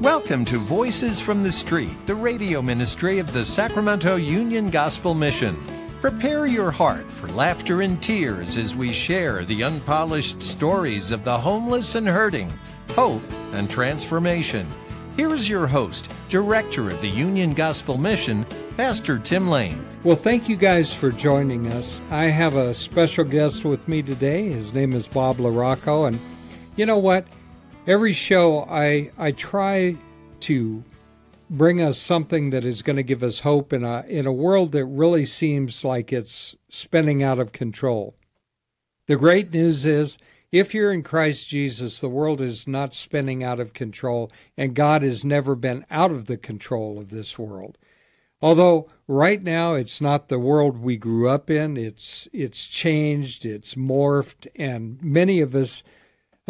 Welcome to Voices from the Street, the radio ministry of the Sacramento Union Gospel Mission. Prepare your heart for laughter and tears as we share the unpolished stories of the homeless and hurting, hope and transformation. Here is your host, Director of the Union Gospel Mission, Pastor Tim Lane. Well, thank you guys for joining us. I have a special guest with me today. His name is Bob LaRocco. And you know what? Every show, I, I try to bring us something that is going to give us hope in a, in a world that really seems like it's spinning out of control. The great news is if you're in Christ Jesus, the world is not spinning out of control, and God has never been out of the control of this world. Although right now it's not the world we grew up in, it's it's changed, it's morphed, and many of us,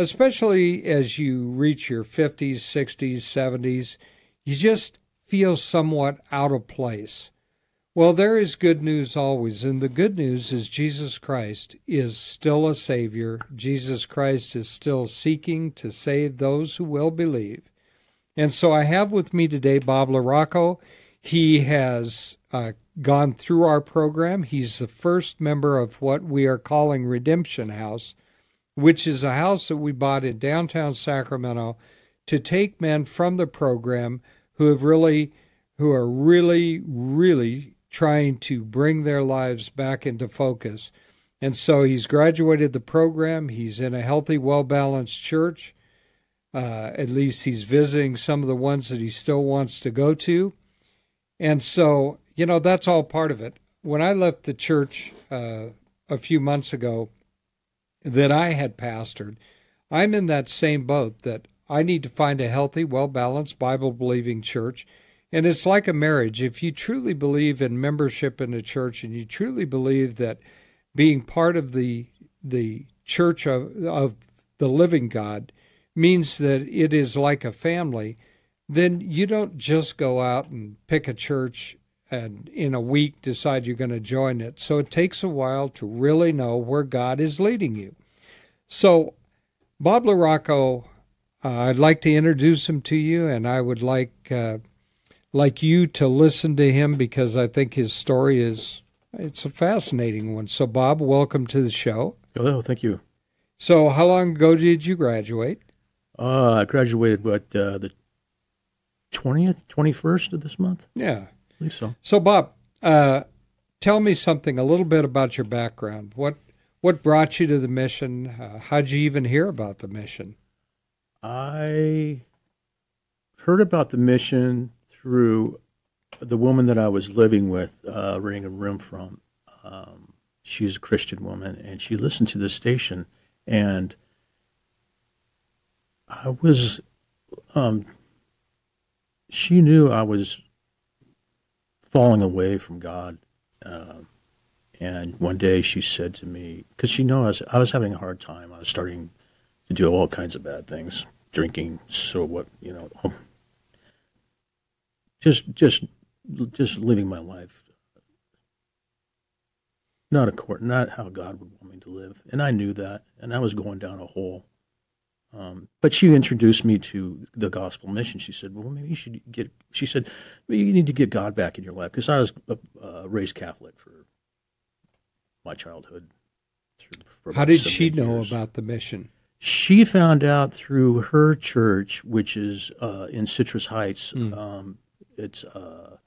especially as you reach your 50s, 60s, 70s, you just feel somewhat out of place. Well, there is good news always, and the good news is Jesus Christ is still a Savior. Jesus Christ is still seeking to save those who will believe. And so I have with me today Bob LaRocco. He has uh, gone through our program. He's the first member of what we are calling Redemption House, which is a house that we bought in downtown Sacramento to take men from the program who have really who are really really trying to bring their lives back into focus. And so he's graduated the program. He's in a healthy, well balanced church. Uh, at least he's visiting some of the ones that he still wants to go to. And so, you know, that's all part of it. When I left the church uh, a few months ago that I had pastored, I'm in that same boat that I need to find a healthy, well balanced, Bible believing church and it's like a marriage. If you truly believe in membership in a church and you truly believe that being part of the the church of, of the living God means that it is like a family, then you don't just go out and pick a church and in a week decide you're going to join it. So it takes a while to really know where God is leading you. So, Bob LaRocco, uh, I'd like to introduce him to you, and I would like uh, like you to listen to him because I think his story is it's a fascinating one. So Bob, welcome to the show. Hello, thank you. So how long ago did you graduate? Uh, I graduated what uh, the twentieth, twenty first of this month. Yeah, believe so. So Bob, uh, tell me something a little bit about your background. What what brought you to the mission? Uh, how'd you even hear about the mission? I heard about the mission through the woman that I was living with, uh, renting a room from. Um, she's a Christian woman, and she listened to the station, and I was, um, she knew I was falling away from God. Uh, and one day she said to me, because she knew I was, I was having a hard time. I was starting to do all kinds of bad things, drinking. So what, you know, just just just living my life not a court not how god would want me to live and i knew that and i was going down a hole um, but she introduced me to the gospel mission she said well maybe you should get she said well, you need to get god back in your life because i was uh, uh, raised catholic for my childhood how did she know years. about the mission she found out through her church which is uh, in citrus heights mm. um, it's uh,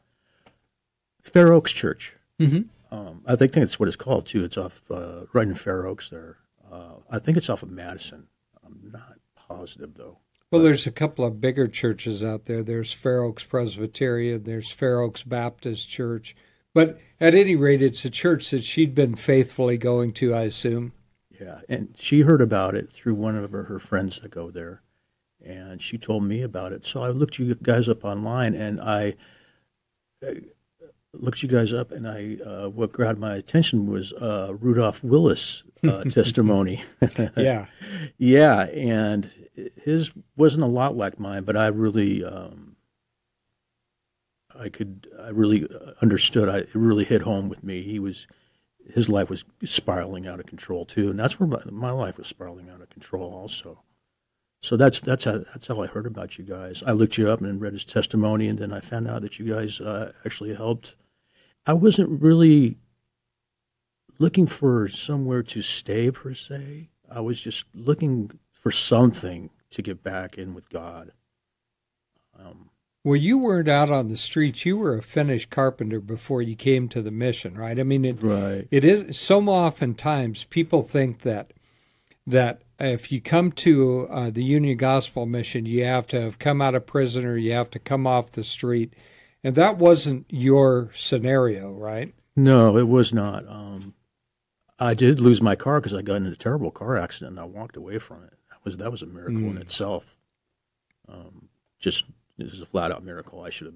Fair Oaks Church. Mm-hmm. Um, I think that's what it's called too. It's off uh, right in Fair Oaks there. Uh, I think it's off of Madison. I'm not positive though. Well, but, there's a couple of bigger churches out there. There's Fair Oaks Presbyterian. There's Fair Oaks Baptist Church. But at any rate, it's a church that she'd been faithfully going to, I assume. Yeah, and she heard about it through one of her, her friends that go there and she told me about it. So I looked you guys up online, and I, I looked you guys up, and I uh, what grabbed my attention was uh, Rudolph Willis uh, testimony. yeah, yeah, and his wasn't a lot like mine, but I really. Um, I could, I really understood. I, it really hit home with me. He was, his life was spiraling out of control too, and that's where my, my life was spiraling out of control also. So that's that's how that's how I heard about you guys. I looked you up and read his testimony, and then I found out that you guys uh, actually helped. I wasn't really looking for somewhere to stay per se. I was just looking for something to get back in with God. Um, well, you weren't out on the streets. You were a finished carpenter before you came to the mission, right? I mean, it, right. it is so oftentimes people think that that if you come to uh, the Union Gospel Mission, you have to have come out of prison or you have to come off the street, and that wasn't your scenario, right? No, it was not. Um, I did lose my car because I got in a terrible car accident and I walked away from it. That was that was a miracle mm. in itself. Um, just it was a flat out miracle. I should have.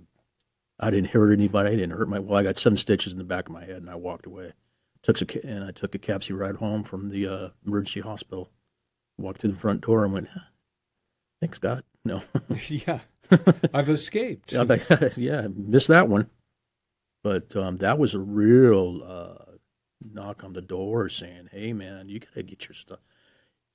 I didn't hurt anybody. I didn't hurt my. Well, I got seven stitches in the back of my head and I walked away. Took a, and I took a taxi ride home from the uh, emergency hospital. Walked through the front door and went, "Thanks God." No. yeah, I've escaped. yeah, missed that one. But um, that was a real. Uh, knock on the door saying, "Hey, man, you gotta get your stuff.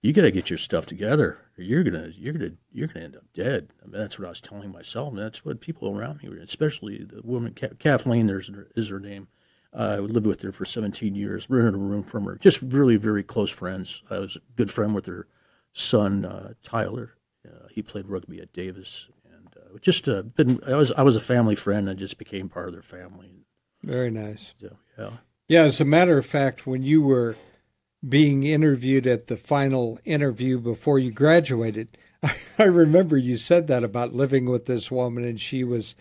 You gotta get your stuff together. Or you're gonna, you're gonna, you're gonna end up dead." I mean, that's what I was telling myself. And that's what people around me were, especially the woman Kathleen. There's is her name. Uh, I lived with her for 17 years. We are in a room from her. Just really, very close friends. I was a good friend with her son uh, Tyler. Uh, he played rugby at Davis, and uh, just uh, been. I was I was a family friend. and just became part of their family. Very nice. So, yeah. Yeah, as a matter of fact, when you were being interviewed at the final interview before you graduated, I remember you said that about living with this woman, and she was,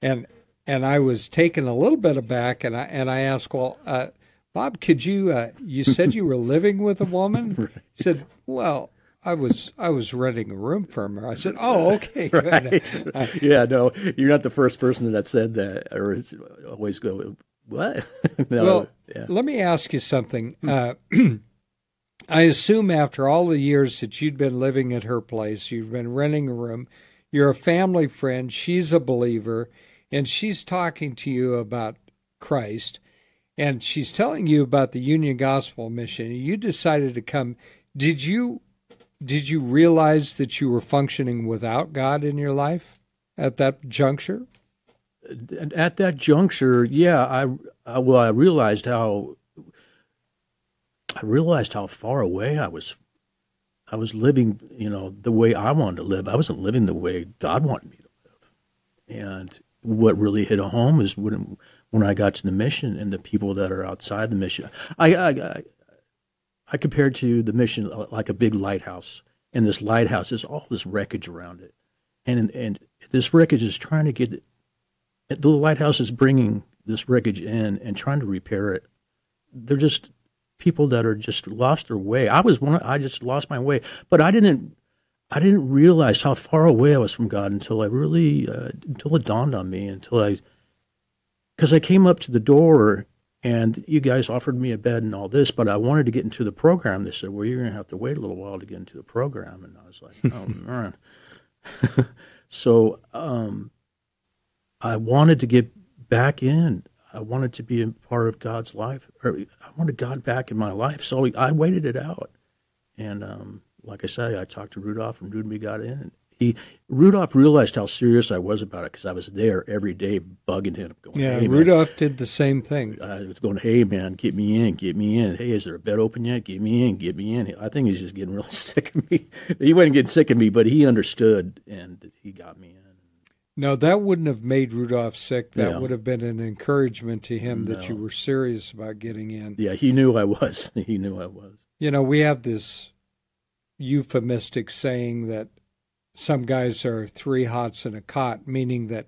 and and I was taken a little bit aback, and I and I asked, well, uh, Bob, could you? Uh, you said you were living with a woman. right. He said, well. I was I was renting a room from her. I said, "Oh, okay." right. yeah, no, you're not the first person that said that, or it's always go what? no, well, yeah. let me ask you something. Uh, I assume after all the years that you'd been living at her place, you've been renting a room, you're a family friend, she's a believer, and she's talking to you about Christ, and she's telling you about the Union Gospel Mission. You decided to come. Did you did you realize that you were functioning without God in your life at that juncture? At that juncture, yeah, I, I well, I realized how I realized how far away I was. I was living, you know, the way I wanted to live. I wasn't living the way God wanted me to live. And what really hit a home is when when I got to the mission and the people that are outside the mission. I I, I, I compared to the mission like a big lighthouse, and this lighthouse is all this wreckage around it, and and this wreckage is trying to get the lighthouse is bringing this wreckage in and trying to repair it. They're just people that are just lost their way. I was one. I just lost my way, but I didn't. I didn't realize how far away I was from God until I really uh, until it dawned on me. Until I, because I came up to the door and you guys offered me a bed and all this, but I wanted to get into the program. They said, "Well, you're going to have to wait a little while to get into the program," and I was like, "Oh man." so um, I wanted to get back in. I wanted to be a part of God's life. Or I wanted God back in my life. So I waited it out. And um, like I say, I talked to Rudolph, and Rudolph got in. And he Rudolph realized how serious I was about it because I was there every day bugging him. Going, yeah, hey, Rudolph man. did the same thing. I was going, hey man, get me in, get me in. Hey, is there a bed open yet? Get me in, get me in. I think he's just getting really sick of me. he wasn't getting sick of me, but he understood and he got me in. No, that wouldn't have made Rudolph sick. That would have been an encouragement to him no. that you were serious about getting in. Yeah, he knew I was. He knew I was. You know, we have this euphemistic saying that some guys are three hots in a cot, meaning that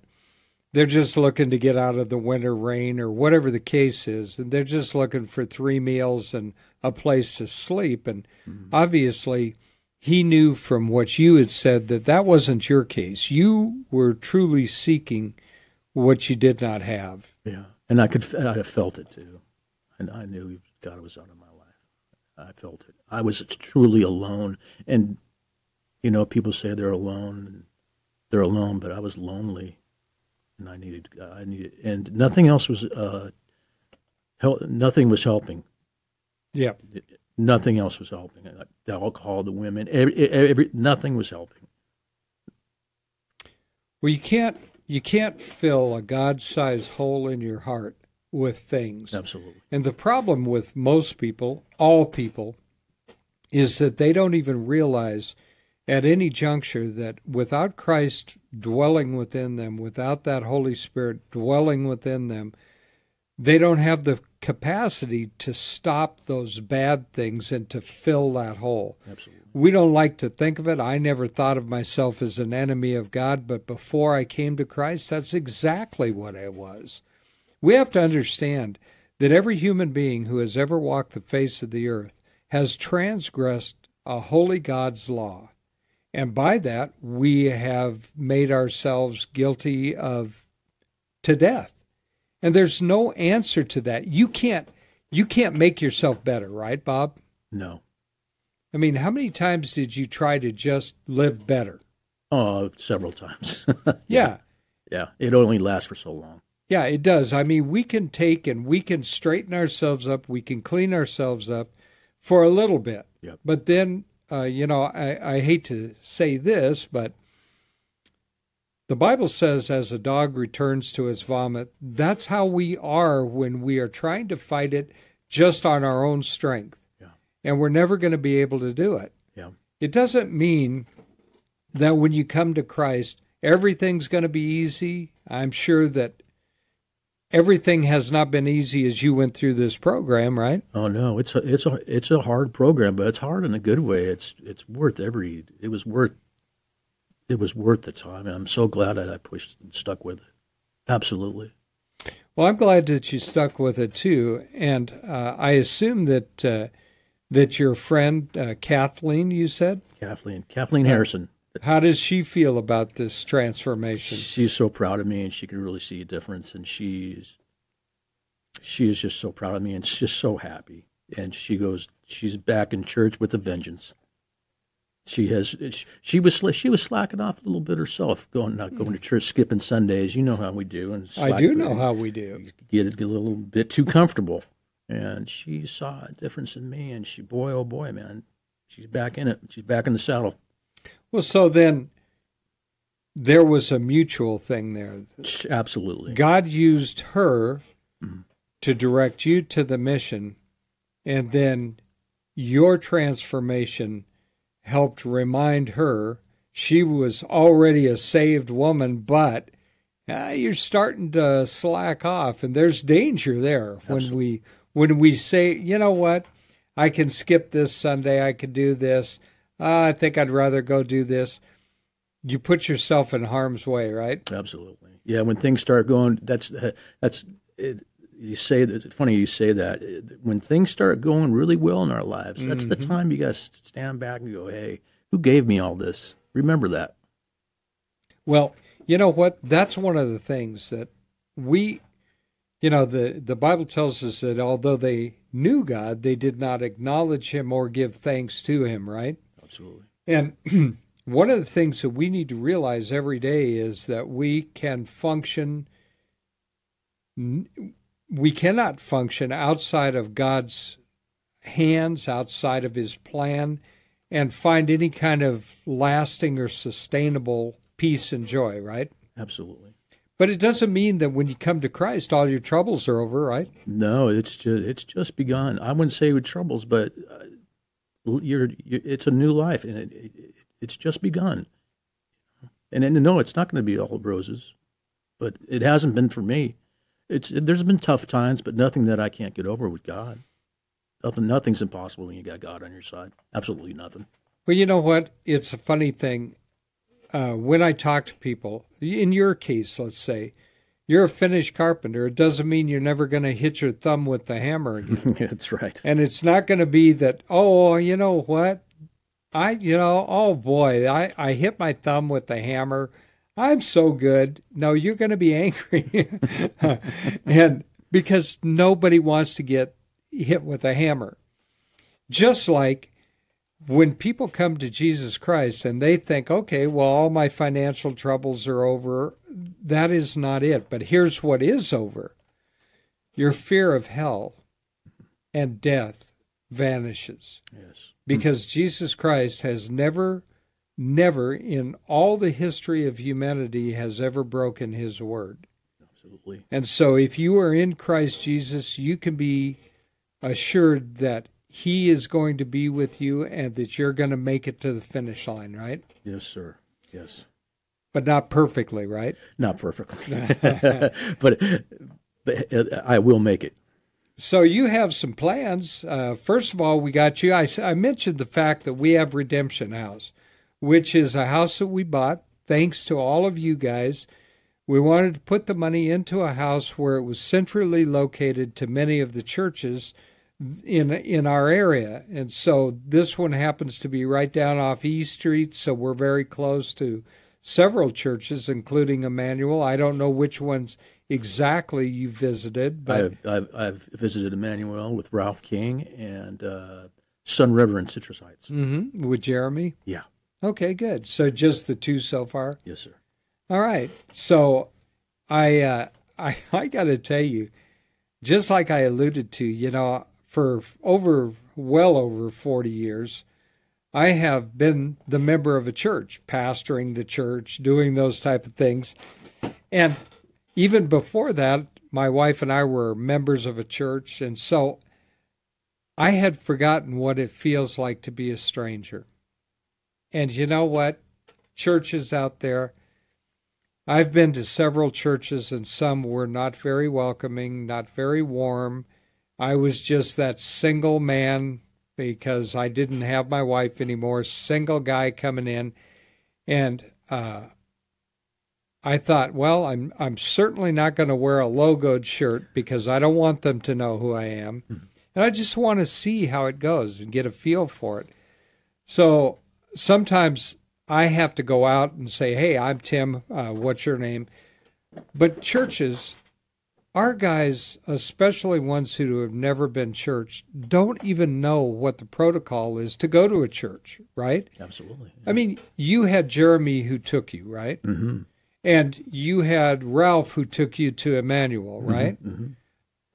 they're just looking to get out of the winter rain or whatever the case is, and they're just looking for three meals and a place to sleep. And mm-hmm. obviously, he knew from what you had said that that wasn't your case. You were truly seeking what you did not have. Yeah, and I could, I have felt it too, and I knew God was out of my life. I felt it. I was truly alone, and you know, people say they're alone, and they're alone, but I was lonely, and I needed, I needed, and nothing else was, uh, help, nothing was helping. Yeah Nothing else was helping. The alcohol, the women, every, every, nothing was helping. Well, you can't you can't fill a God-sized hole in your heart with things. Absolutely. And the problem with most people, all people, is that they don't even realize at any juncture that without Christ dwelling within them, without that Holy Spirit dwelling within them, they don't have the capacity to stop those bad things and to fill that hole. Absolutely. We don't like to think of it. I never thought of myself as an enemy of God, but before I came to Christ, that's exactly what I was. We have to understand that every human being who has ever walked the face of the earth has transgressed a holy God's law. And by that, we have made ourselves guilty of to death. And there's no answer to that. You can't you can't make yourself better, right, Bob? No. I mean, how many times did you try to just live better? Oh, several times. yeah. Yeah. It only lasts for so long. Yeah, it does. I mean, we can take and we can straighten ourselves up, we can clean ourselves up for a little bit. Yep. But then, uh, you know, I, I hate to say this, but the Bible says, as a dog returns to his vomit, that's how we are when we are trying to fight it just on our own strength and we're never going to be able to do it. Yeah. It doesn't mean that when you come to Christ, everything's going to be easy. I'm sure that everything has not been easy as you went through this program, right? Oh no, it's a it's a it's a hard program, but it's hard in a good way. It's it's worth every. It was worth. It was worth the time. I'm so glad that I pushed and stuck with it. Absolutely. Well, I'm glad that you stuck with it too, and uh, I assume that. Uh, that your friend uh, Kathleen, you said? Kathleen, Kathleen Harrison. How does she feel about this transformation? She's so proud of me, and she can really see a difference. And she's she is just so proud of me, and she's just so happy. And she goes, she's back in church with a vengeance. She has she was she was slacking off a little bit herself, going not going to church, skipping Sundays. You know how we do, and I do know how we do. Get, get a little bit too comfortable and she saw a difference in me and she boy oh boy man she's back in it she's back in the saddle well so then there was a mutual thing there absolutely god used her mm-hmm. to direct you to the mission and then your transformation helped remind her she was already a saved woman but uh, you're starting to slack off and there's danger there when we when we say, you know what, I can skip this Sunday, I can do this, uh, I think I'd rather go do this, you put yourself in harm's way, right? Absolutely. Yeah, when things start going, that's that's it, you say that. It's funny you say that. When things start going really well in our lives, that's mm-hmm. the time you got to stand back and go, "Hey, who gave me all this?" Remember that. Well, you know what? That's one of the things that we you know the the bible tells us that although they knew god they did not acknowledge him or give thanks to him right absolutely and one of the things that we need to realize every day is that we can function we cannot function outside of god's hands outside of his plan and find any kind of lasting or sustainable peace and joy right absolutely but it doesn't mean that when you come to Christ, all your troubles are over, right? No, it's just it's just begun. I wouldn't say with troubles, but uh, you're, you're, it's a new life, and it, it, it's just begun. And, and no, it's not going to be all roses, but it hasn't been for me. It's there's been tough times, but nothing that I can't get over with God. Nothing, nothing's impossible when you got God on your side. Absolutely nothing. Well, you know what? It's a funny thing uh, when I talk to people, in your case, let's say, you're a finished carpenter. It doesn't mean you're never going to hit your thumb with the hammer again. That's right. And it's not going to be that, oh, you know what? I, you know, oh boy, I, I hit my thumb with the hammer. I'm so good. No, you're going to be angry. and because nobody wants to get hit with a hammer. Just like when people come to Jesus Christ and they think, okay, well, all my financial troubles are over, that is not it. But here's what is over your fear of hell and death vanishes. Yes. Because Jesus Christ has never, never in all the history of humanity has ever broken his word. Absolutely. And so if you are in Christ Jesus, you can be assured that he is going to be with you and that you're going to make it to the finish line, right? Yes, sir. Yes. But not perfectly, right? Not perfectly, but but uh, I will make it. So you have some plans. Uh, first of all, we got you. I, I mentioned the fact that we have Redemption House, which is a house that we bought thanks to all of you guys. We wanted to put the money into a house where it was centrally located to many of the churches in in our area, and so this one happens to be right down off East Street. So we're very close to several churches, including Emmanuel. I don't know which ones exactly you visited, but I've, I've, I've visited Emmanuel with Ralph King and uh, Sun River in Citrus Heights. Mhm, with Jeremy. Yeah. Okay, good. So just the two so far. Yes, sir. All right. So I uh, I I got to tell you, just like I alluded to, you know, for over well over forty years, I have been the member of a church, pastoring the church, doing those type of things, and even before that, my wife and I were members of a church, and so I had forgotten what it feels like to be a stranger. And you know what? Churches out there, I've been to several churches, and some were not very welcoming, not very warm. I was just that single man because I didn't have my wife anymore, single guy coming in. And uh, I thought, well, I'm I'm certainly not going to wear a logoed shirt because I don't want them to know who I am, and I just want to see how it goes and get a feel for it. So sometimes I have to go out and say, "Hey, I'm Tim. Uh, what's your name?" But churches, our guys, especially ones who have never been church, don't even know what the protocol is to go to a church, right? Absolutely. I mean, you had Jeremy who took you, right? Mm-hmm. And you had Ralph who took you to Emmanuel, right? Mm-hmm.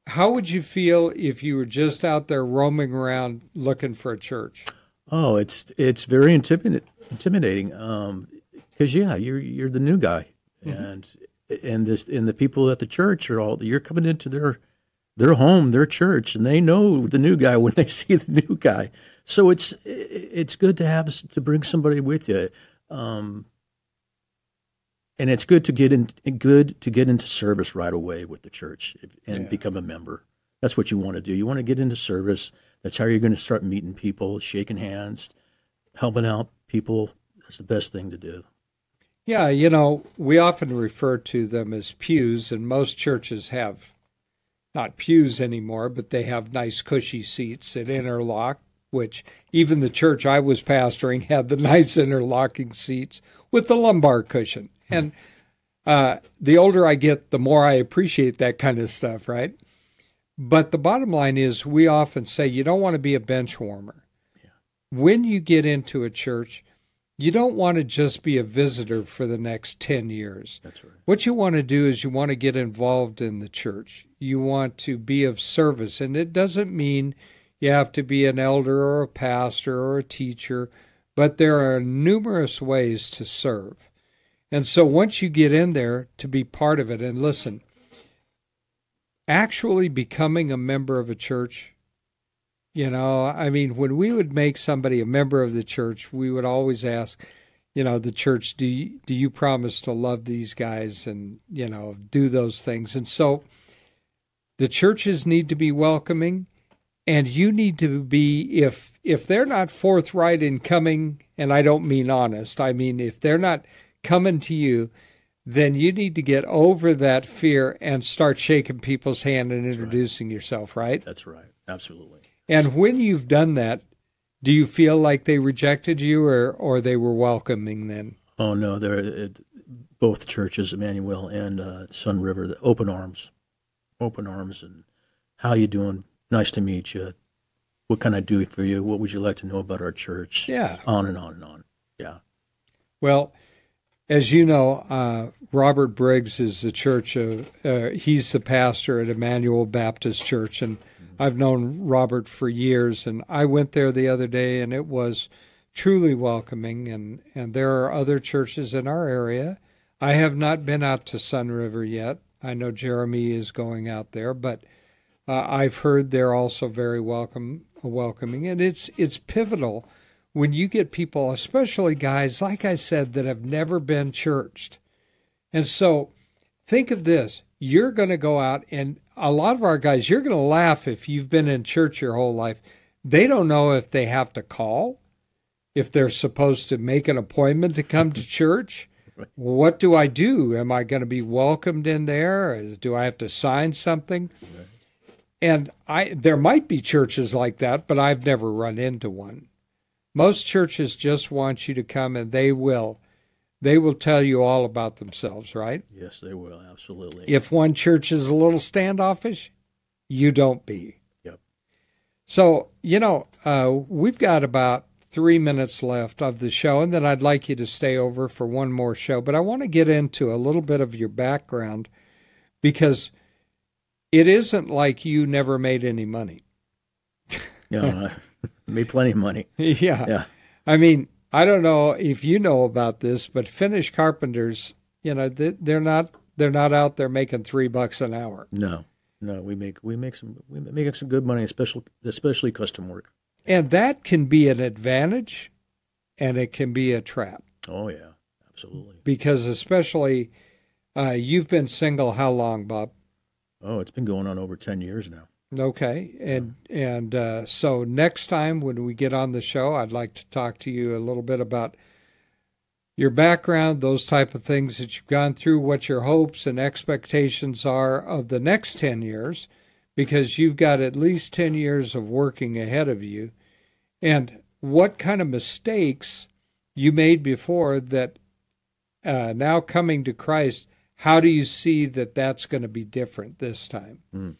How would you feel if you were just out there roaming around looking for a church? Oh, it's it's very intimidating. Intimidating, um, because yeah, you're you're the new guy, and and this and the people at the church are all you're coming into their their home, their church, and they know the new guy when they see the new guy. So it's it's good to have to bring somebody with you, um, and it's good to get in good to get into service right away with the church and Yeah. become a member. That's what you want to do. You want to get into service. That's how you're going to start meeting people, shaking hands, helping out people. That's the best thing to do. Yeah, you know, we often refer to them as pews, and most churches have not pews anymore, but they have nice cushy seats that interlock, which even the church I was pastoring had the nice interlocking seats with the lumbar cushion. And uh, the older I get, the more I appreciate that kind of stuff, right? But the bottom line is, we often say you don't want to be a bench warmer. When you get into a church, you don't want to just be a visitor for the next 10 years. That's right. What you want to do is you want to get involved in the church. You want to be of service. And it doesn't mean you have to be an elder or a pastor or a teacher, but there are numerous ways to serve. And so once you get in there to be part of it, and listen, actually becoming a member of a church, you know, I mean, when we would make somebody a member of the church, we would always ask, you know, the church, do you, do you promise to love these guys and, you know, do those things? And so the churches need to be welcoming and you need to be if if they're not forthright in coming and I don't mean honest, I mean if they're not coming to you, then you need to get over that fear and start shaking people's hand and introducing yourself, right? That's right. Absolutely. And when you've done that, do you feel like they rejected you or, or they were welcoming then? Oh no, they're it, both churches, Emmanuel and uh, Sun River, the open arms, open arms, and how you doing? Nice to meet you. What can I do for you? What would you like to know about our church? Yeah. On and on and on. Yeah. Well, as you know, uh, Robert Briggs is the church of, uh, he's the pastor at Emmanuel Baptist Church. And I've known Robert for years, and I went there the other day, and it was truly welcoming. And, and there are other churches in our area. I have not been out to Sun River yet. I know Jeremy is going out there, but uh, I've heard they're also very welcome, welcoming, and it's it's pivotal when you get people, especially guys like I said that have never been churched, and so think of this: you're going to go out, and a lot of our guys, you're going to laugh if you've been in church your whole life. They don't know if they have to call, if they're supposed to make an appointment to come to church what do I do? Am I going to be welcomed in there? Do I have to sign something? And I there might be churches like that, but I've never run into one. Most churches just want you to come and they will they will tell you all about themselves, right? Yes, they will, absolutely. If one church is a little standoffish, you don't be. Yep. So, you know, uh, we've got about three minutes left of the show, and then I'd like you to stay over for one more show. But I want to get into a little bit of your background because it isn't like you never made any money. yeah, made plenty of money. Yeah. Yeah. I mean, I don't know if you know about this, but finish carpenters, you know, they're not they're not out there making three bucks an hour. No, no, we make we make some we make some good money, especially especially custom work. And that can be an advantage and it can be a trap. Oh, yeah, absolutely. Because, especially, uh, you've been single how long, Bob? Oh, it's been going on over 10 years now. Okay. And, and uh, so, next time when we get on the show, I'd like to talk to you a little bit about your background, those type of things that you've gone through, what your hopes and expectations are of the next 10 years because you've got at least 10 years of working ahead of you. And what kind of mistakes you made before that uh, now coming to Christ, how do you see that that's going to be different this time? Mm.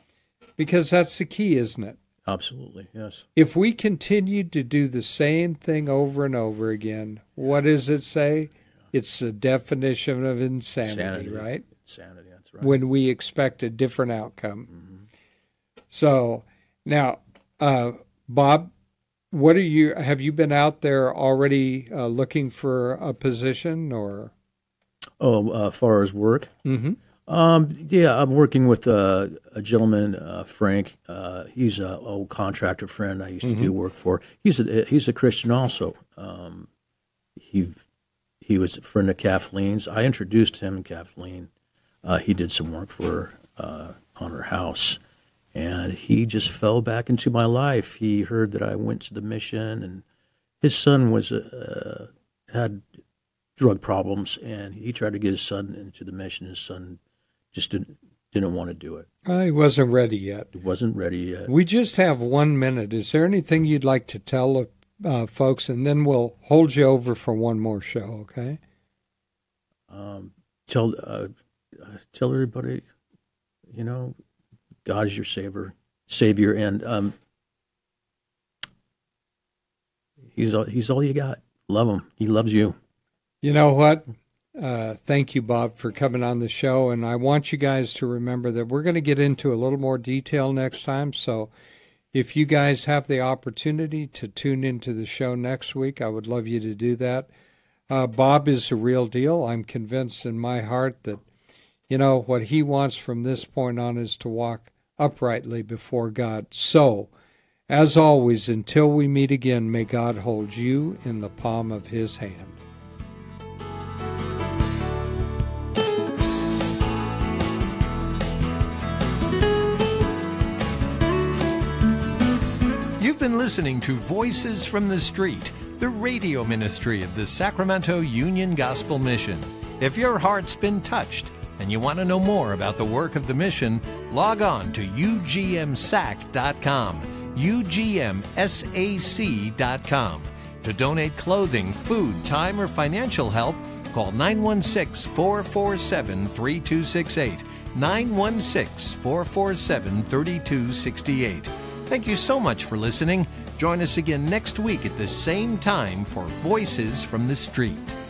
Because that's the key, isn't it? Absolutely, yes. If we continue to do the same thing over and over again, what does it say? It's the definition of insanity, insanity. right? Insanity, that's right. When we expect a different outcome. Mm-hmm. So now, uh, Bob, what are you? Have you been out there already uh, looking for a position or? Oh, uh, far as work. Mm-hmm. Um, yeah, I'm working with uh, a gentleman, uh, Frank. Uh, he's an old contractor friend I used to mm-hmm. do work for. He's a he's a Christian also. Um, he he was a friend of Kathleen's. I introduced him and Kathleen. Uh, he did some work for uh, on her house, and he just fell back into my life. He heard that I went to the mission, and his son was uh, had drug problems, and he tried to get his son into the mission. His son just didn't didn't want to do it. I wasn't ready yet. Wasn't ready yet. We just have one minute. Is there anything you'd like to tell uh, folks, and then we'll hold you over for one more show? Okay. Um, tell uh, tell everybody, you know, God is your savior, savior, and um, he's all, he's all you got. Love him. He loves you. You know what? Uh, thank you, Bob, for coming on the show. And I want you guys to remember that we're going to get into a little more detail next time. So if you guys have the opportunity to tune into the show next week, I would love you to do that. Uh, Bob is the real deal. I'm convinced in my heart that, you know, what he wants from this point on is to walk uprightly before God. So, as always, until we meet again, may God hold you in the palm of his hand. Listening to Voices from the Street, the radio ministry of the Sacramento Union Gospel Mission. If your heart's been touched, and you want to know more about the work of the mission, log on to ugmsac.com, ugmsac.com. To donate clothing, food, time, or financial help, call 916 447 3268. 916 447 3268. Thank you so much for listening. Join us again next week at the same time for Voices from the Street.